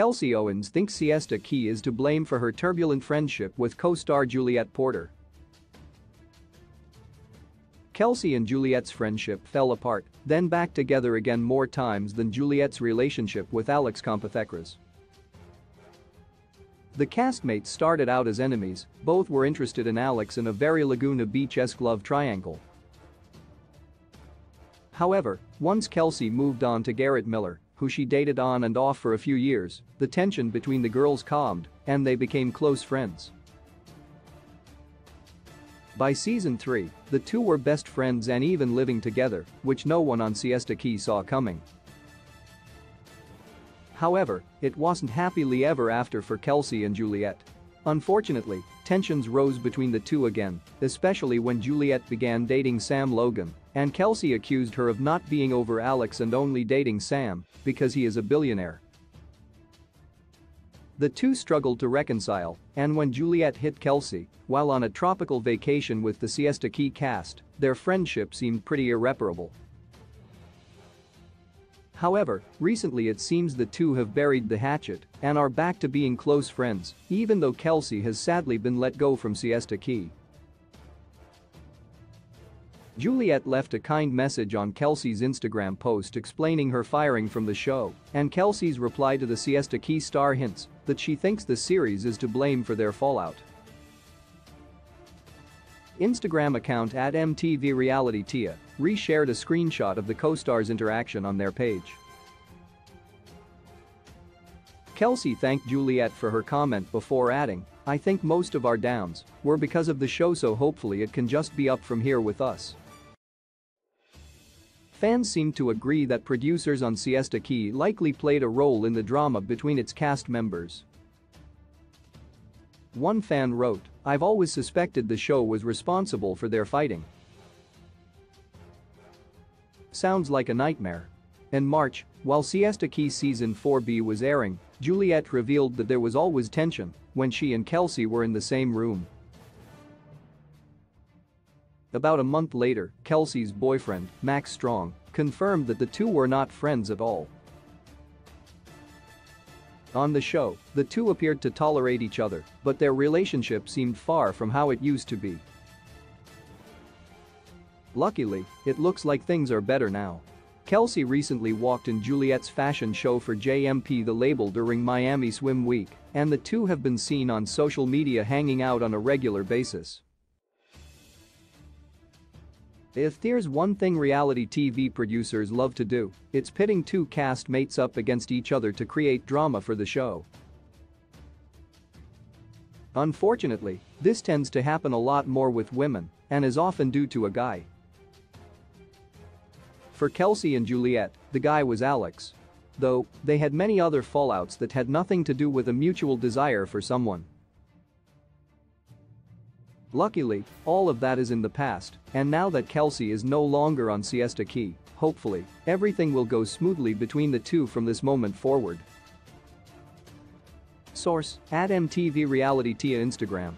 Kelsey Owens thinks Siesta Key is to blame for her turbulent friendship with co-star Juliette Porter. Kelsey and Juliette's friendship fell apart, then back together again more times than Juliette's relationship with Alex Kompothecras. The castmates started out as enemies, both were interested in Alex in a very Laguna Beach-esque love triangle. However, once Kelsey moved on to Garrett Miller, who she dated on and off for a few years, the tension between the girls calmed, and they became close friends. By season 3, the two were best friends and even living together, which no one on Siesta Key saw coming. However, it wasn't happily ever after for Kelsey and Juliette. Unfortunately, tensions rose between the two again, especially when Juliette began dating Sam Logan, and Kelsey accused her of not being over Alex and only dating Sam because he is a billionaire. The two struggled to reconcile, and when Juliette hit Kelsey, while on a tropical vacation with the Siesta Key cast, their friendship seemed pretty irreparable. However, recently it seems the two have buried the hatchet and are back to being close friends, even though Kelsey has sadly been let go from Siesta Key. Juliette left a kind message on Kelsey's Instagram post explaining her firing from the show, and Kelsey's reply to the Siesta Key star hints that she thinks the series is to blame for their fallout. Instagram account at MTV Reality Tea reshared a screenshot of the co-stars interaction on their page. Kelsey thanked Juliette for her comment before adding, I think most of our downs were because of the show so hopefully it can just be up from here with us. Fans seem to agree that producers on Siesta Key likely played a role in the drama between its cast members. One fan wrote, I've always suspected the show was responsible for their fighting. Sounds like a nightmare. In March, while Siesta Key Season 4B was airing, Juliette revealed that there was always tension when she and Kelsey were in the same room. About a month later, Kelsey's boyfriend, Max Strong, confirmed that the two were not friends at all. On the show, the two appeared to tolerate each other, but their relationship seemed far from how it used to be. Luckily, it looks like things are better now. Kelsey recently walked in Juliette's fashion show for JMP the label during Miami Swim Week, and the two have been seen on social media hanging out on a regular basis. If there's one thing reality TV producers love to do, it's pitting two cast mates up against each other to create drama for the show. Unfortunately, this tends to happen a lot more with women and is often due to a guy. For Kelsey and Juliette, the guy was Alex. Though, they had many other fallouts that had nothing to do with a mutual desire for someone. Luckily, all of that is in the past, and now that Kelsey is no longer on Siesta Key, hopefully, everything will go smoothly between the two from this moment forward. Source, at MTV Reality Tea Instagram.